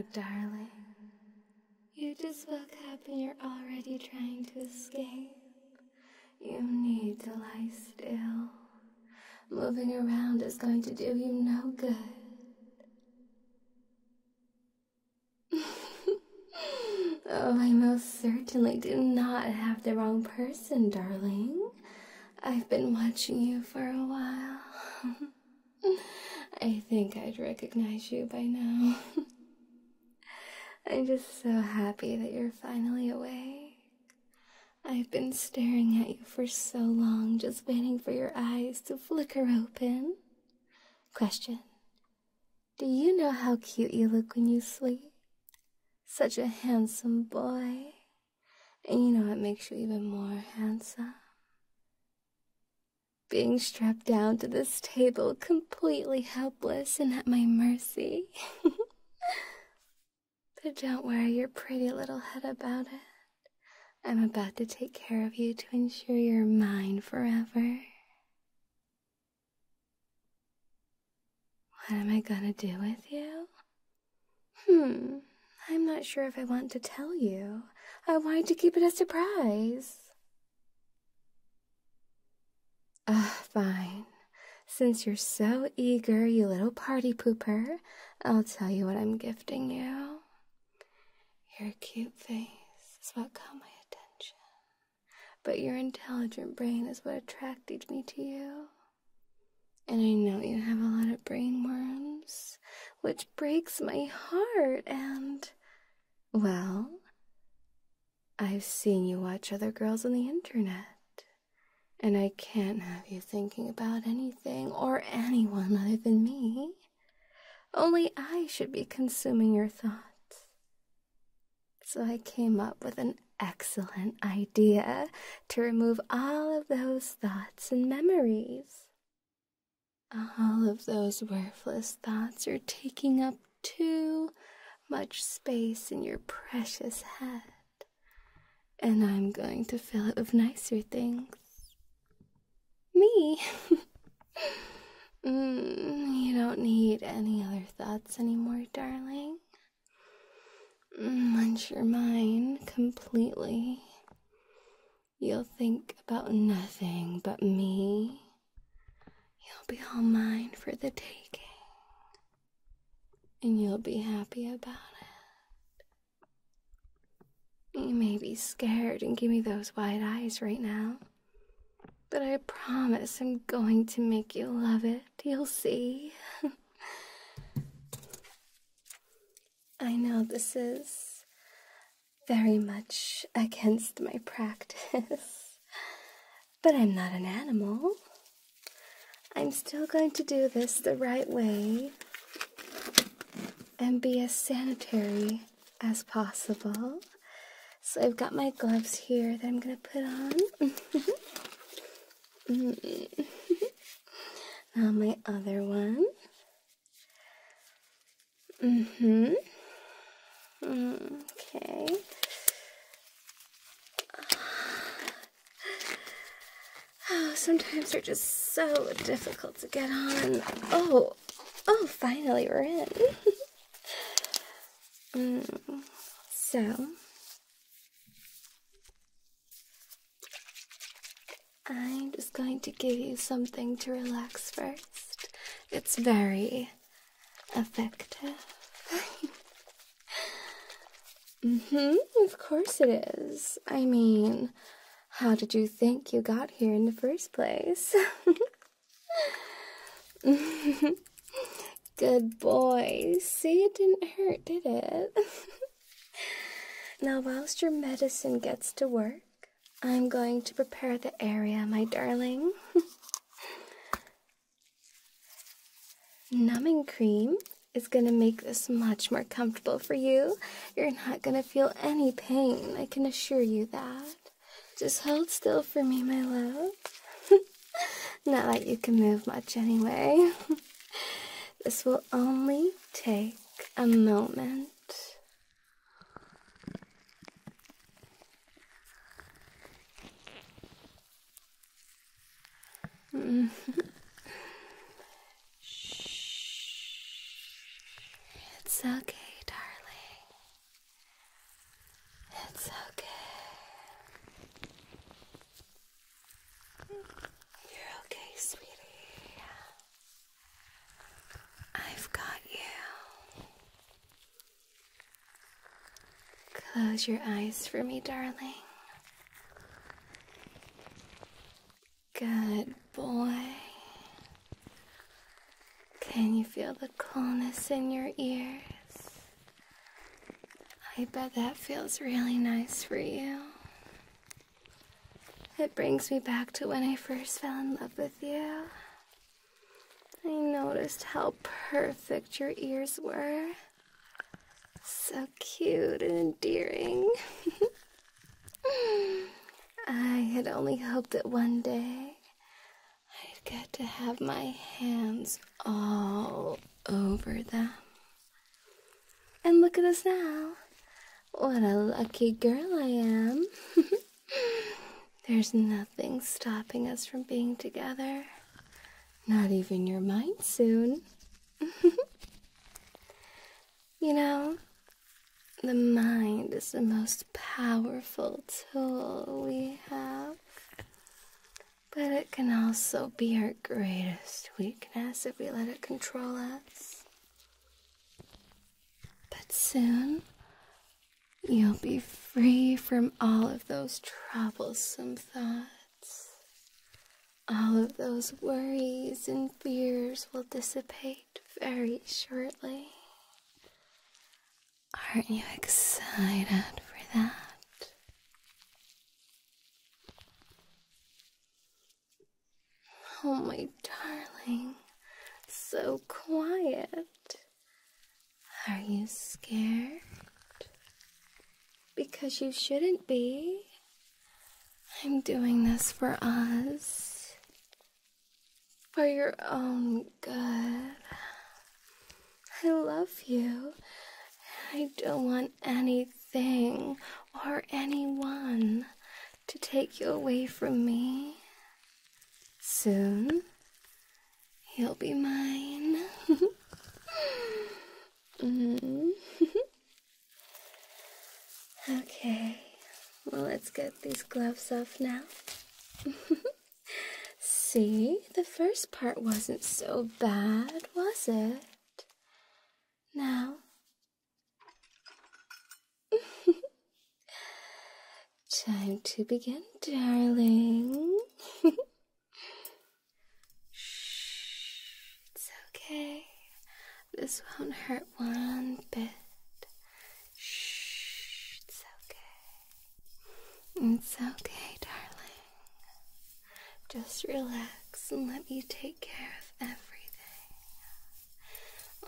Oh, darling. You just woke up and you're already trying to escape. You need to lie still. Moving around is going to do you no good. oh, I most certainly do not have the wrong person, darling. I've been watching you for a while. I think I'd recognize you by now. I'm just so happy that you're finally awake. I've been staring at you for so long, just waiting for your eyes to flicker open. Question Do you know how cute you look when you sleep? Such a handsome boy. And you know what makes you even more handsome? Being strapped down to this table, completely helpless and at my mercy. but don't worry your pretty little head about it. I'm about to take care of you to ensure you're mine forever. What am I gonna do with you? Hmm, I'm not sure if I want to tell you. I wanted to keep it a surprise. Ah, fine. Since you're so eager, you little party pooper, I'll tell you what I'm gifting you. Your cute face is what caught my attention, but your intelligent brain is what attracted me to you. And I know you have a lot of brain worms, which breaks my heart, and, well, I've seen you watch other girls on the internet. And I can't have you thinking about anything or anyone other than me. Only I should be consuming your thoughts. So I came up with an excellent idea to remove all of those thoughts and memories. All of those worthless thoughts are taking up too much space in your precious head. And I'm going to fill it with nicer things me. mm, you don't need any other thoughts anymore, darling. Once you're mine completely, you'll think about nothing but me. You'll be all mine for the taking. And you'll be happy about it. You may be scared and give me those wide eyes right now. But I promise I'm going to make you love it. You'll see. I know this is very much against my practice, but I'm not an animal. I'm still going to do this the right way and be as sanitary as possible. So I've got my gloves here that I'm going to put on. Mm. now my other one. Mm-hmm. Okay. Oh, sometimes they're just so difficult to get on. Oh, oh, finally we're in. mm. So, I'm just going to give you something to relax first. It's very effective. mm hmm, of course it is. I mean, how did you think you got here in the first place? Good boy. See, it didn't hurt, did it? now, whilst your medicine gets to work, I'm going to prepare the area, my darling. Numbing cream is going to make this much more comfortable for you. You're not going to feel any pain, I can assure you that. Just hold still for me, my love. not that you can move much anyway. this will only take a moment. Shh. It's okay, darling. You're okay, sweetie. I've got you. Close your eyes for me, darling. Good boy. Can you feel the coolness in your ears? I bet that feels really nice for you. It brings me back to when I first fell in love with you. I noticed how perfect your ears were. So cute and endearing. I had only hoped that one day I'd get to have my hands all over them. And look at us now. What a lucky girl I am. There's nothing stopping us from being together. Not even your mind soon. you know, the mind is the most powerful tool we have. But it can also be our greatest weakness if we let it control us. But soon, you'll be free from all of those troublesome thoughts. All of those worries and fears will dissipate very shortly. Aren't you excited for that? Oh, my darling, so quiet. Are you scared? Because you shouldn't be. I'm doing this for us. For your own good. I love you. I don't want anything or anyone to take you away from me. Soon, he'll be mine. mm. okay, well, let's get these gloves off now. See, the first part wasn't so bad, was it? Now, time to begin, darling. Shh, it's okay. This won't hurt one bit. Shh, it's okay. It's okay, darling. Just relax and let me take care of everything.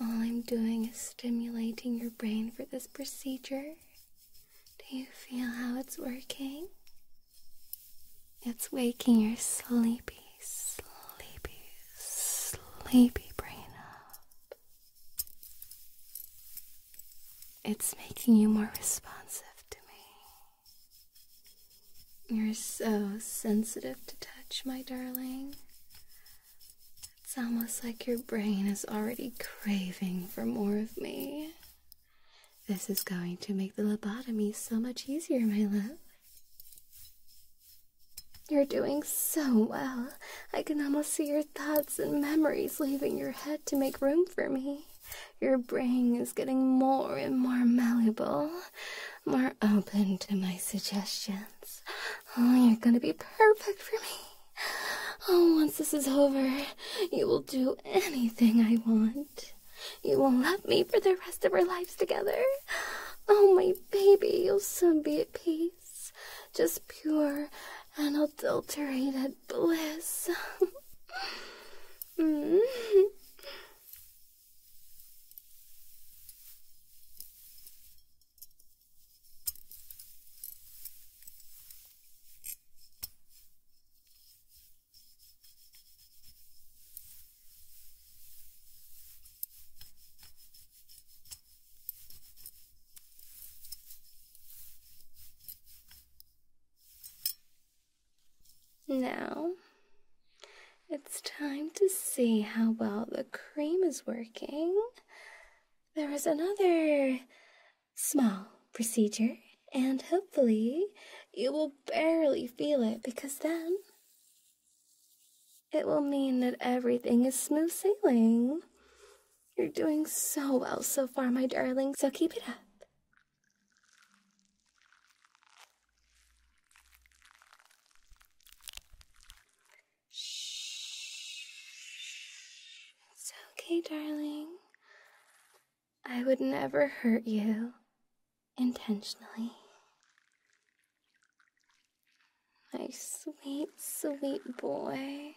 All I'm doing is stimulating your brain for this procedure. You feel how it's working? It's waking your sleepy, sleepy, sleepy brain up. It's making you more responsive to me. You're so sensitive to touch, my darling. It's almost like your brain is already craving for more of me. This is going to make the lobotomy so much easier, my love. You're doing so well. I can almost see your thoughts and memories leaving your head to make room for me. Your brain is getting more and more malleable, more open to my suggestions. Oh, you're gonna be perfect for me. Oh, once this is over, you will do anything I want. You will love me for the rest of our lives together. Oh, my baby, you'll soon be at peace. Just pure, unadulterated bliss. mm. Now, it's time to see how well the cream is working. There is another small procedure, and hopefully, you will barely feel it because then it will mean that everything is smooth sailing. You're doing so well so far, my darling, so keep it up. Shh. Darling. I would never hurt you intentionally. My sweet, sweet boy.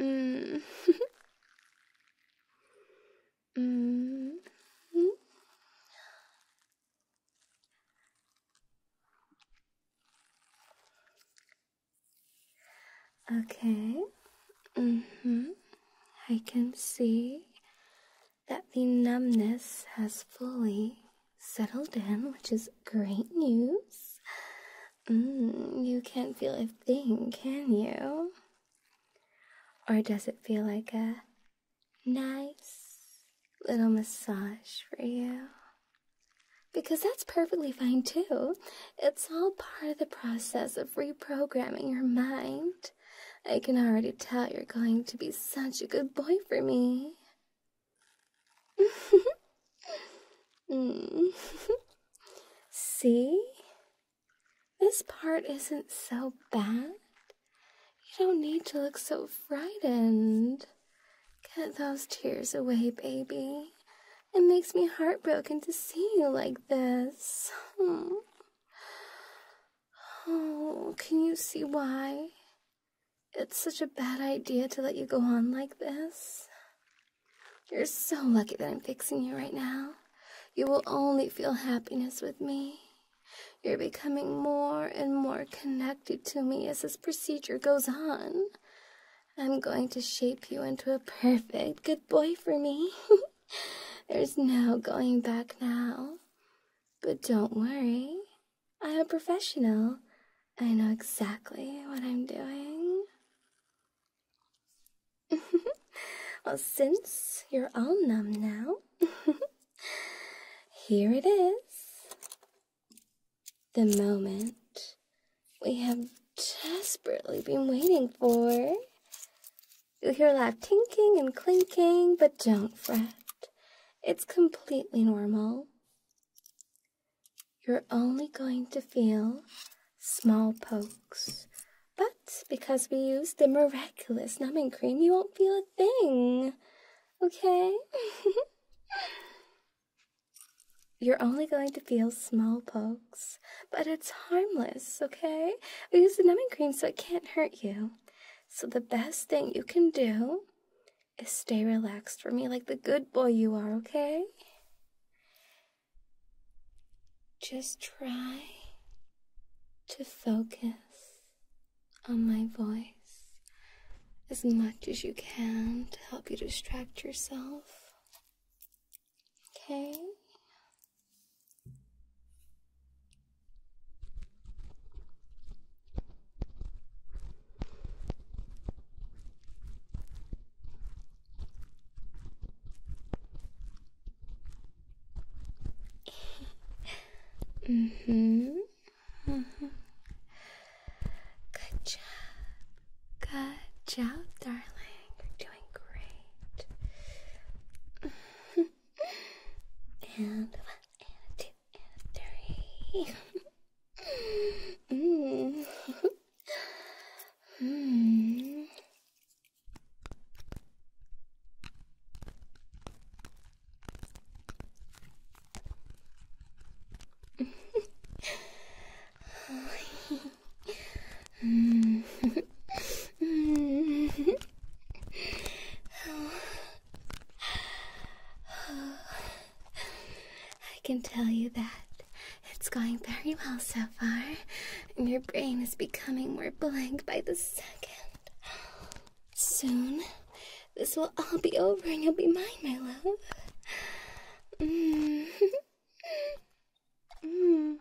Mm. mm. Okay. I can see that the numbness has fully settled in, which is great news. Mm, you can't feel a thing, can you? Or does it feel like a nice little massage for you? Because that's perfectly fine too. It's all part of the process of reprogramming your mind. I can already tell you're going to be such a good boy for me. mm. See? This part isn't so bad. You don't need to look so frightened. Get those tears away, baby. It makes me heartbroken to see you like this. Oh, oh can you see why? It's such a bad idea to let you go on like this. You're so lucky that I'm fixing you right now. You will only feel happiness with me. You're becoming more and more connected to me as this procedure goes on. I'm going to shape you into a perfect good boy for me. There's no going back now. But don't worry, I'm a professional. I know exactly what I'm doing. well, since you're all numb now, here it is. The moment we have desperately been waiting for. You'll hear a lot of tinking and clinking, but don't fret. It's completely normal. You're only going to feel small pokes. But because we used the miraculous numbing cream, you won't feel a thing. Okay? You're only going to feel small pokes, but it's harmless, okay? We use the numbing cream so it can't hurt you. So the best thing you can do is stay relaxed for me like the good boy you are, okay? Just try to focus on my voice as much as you can to help you distract yourself. Okay? Mm-hmm. Good job. Good job, darling. You're doing great. and one, and two, and three. mm. mm. I can tell you that it's going very well so far, and your brain is becoming more blank by the second. Soon, this will all be over and you'll be mine, my love. Mm. mm.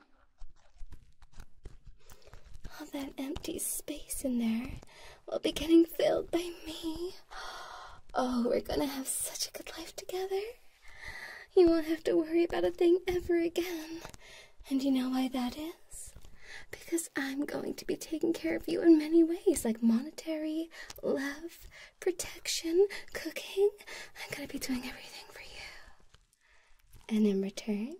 All that empty space in there will be getting filled by me. Oh, we're gonna have such a good life together. You won't have to worry about a thing ever again. And you know why that is? because I'm going to be taking care of you in many ways, like monetary, love, protection, cooking. I'm to be doing everything for you. And in return,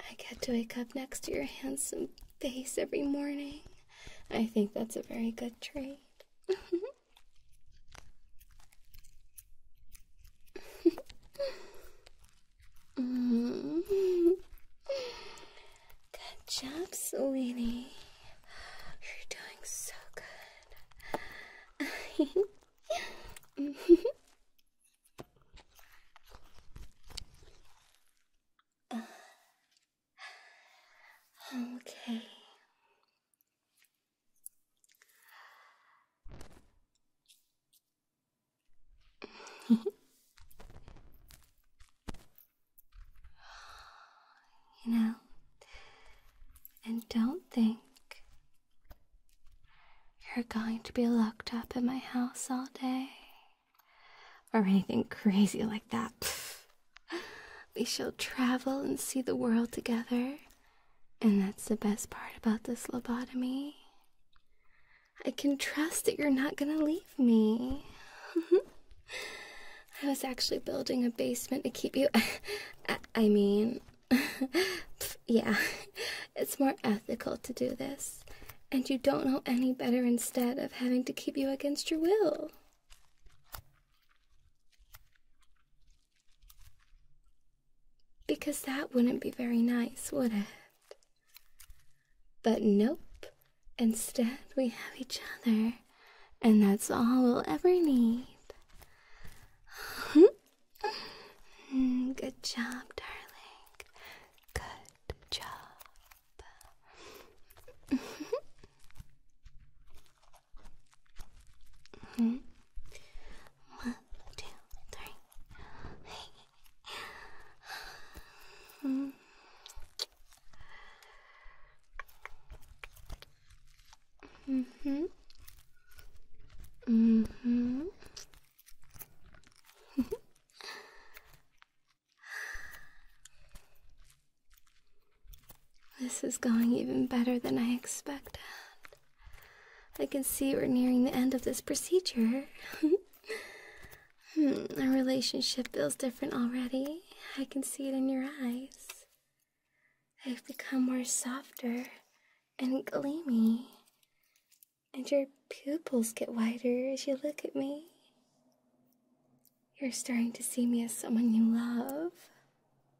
I get to wake up next to your handsome face every morning. I think that's a very good trait. Good job, sweetie. You're doing so good. okay. you know, and don't think you're going to be locked up in my house all day or anything crazy like that. We shall travel and see the world together, and that's the best part about this lobotomy. I can trust that you're not gonna leave me. I was actually building a basement to keep you. I mean, yeah, it's more ethical to do this. And you don't know any better instead of having to keep you against your will. Because that wouldn't be very nice, would it? But nope. Instead, we have each other, and that's all we'll ever need. Hmm, good job, darling. Good job. One, two, three. Mm-hmm. Mm-hmm. this is going even better than I expected. I can see we're nearing the end of this procedure. Hmm, our relationship feels different already. I can see it in your eyes. They've become more softer and gleamy. And your pupils get wider as you look at me. You're starting to see me as someone you love.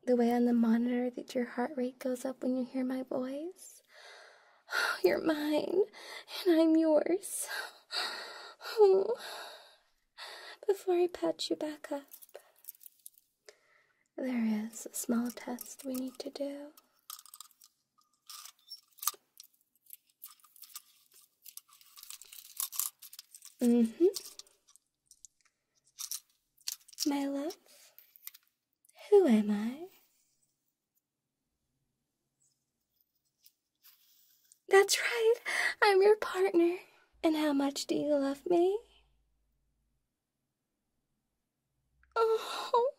The way on the monitor that your heart rate goes up when you hear my voice. You're mine, and I'm yours. Before I patch you back up, there is a small test we need to do. Mm hmm. My love, who am I? That's right, I'm your partner. And how much do you love me? Oh,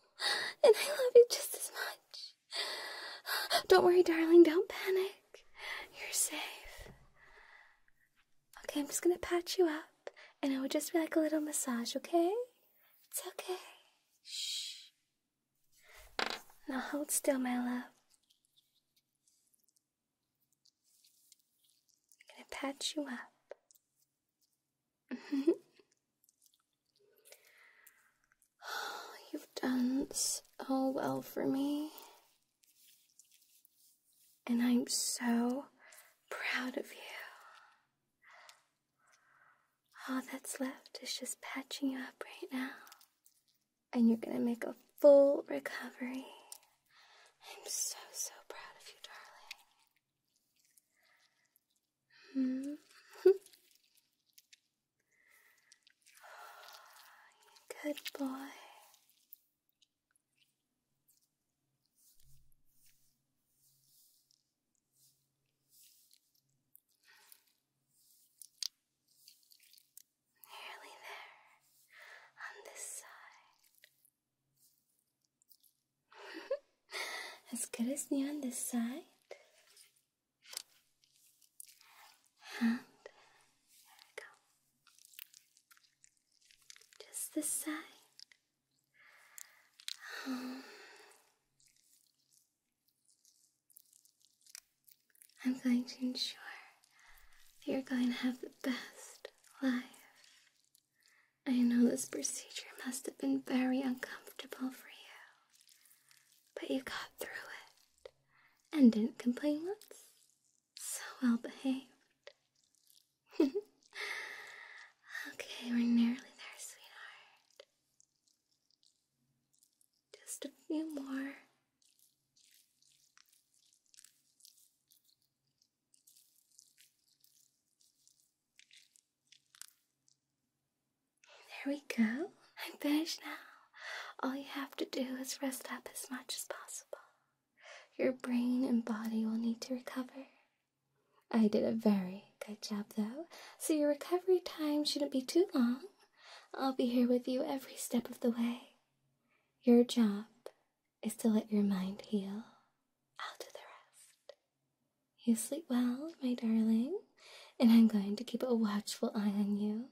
and I love you just as much. Don't worry, darling, don't panic. You're safe. Okay, I'm just gonna patch you up, and it will just be like a little massage, okay? It's okay. Shh. Now hold still, my love. I'm gonna patch you up. You've done so well for me. And I'm so proud of you. All that's left is just patching you up right now. And you're gonna make a full recovery. I'm so, so Hmm. Good boy. Nearly there on this side. as good as new on this side. this side. Um, I'm going to ensure that you're going to have the best life. I know this procedure must have been very uncomfortable for you, but you got through it and didn't complain once. So well behaved. okay, we're nearly few more. There we go. I'm finished now. All you have to do is rest up as much as possible. Your brain and body will need to recover. I did a very good job though, so your recovery time shouldn't be too long. I'll be here with you every step of the way. Your job is to let your mind heal. I'll do the rest. You sleep well, my darling, and I'm going to keep a watchful eye on you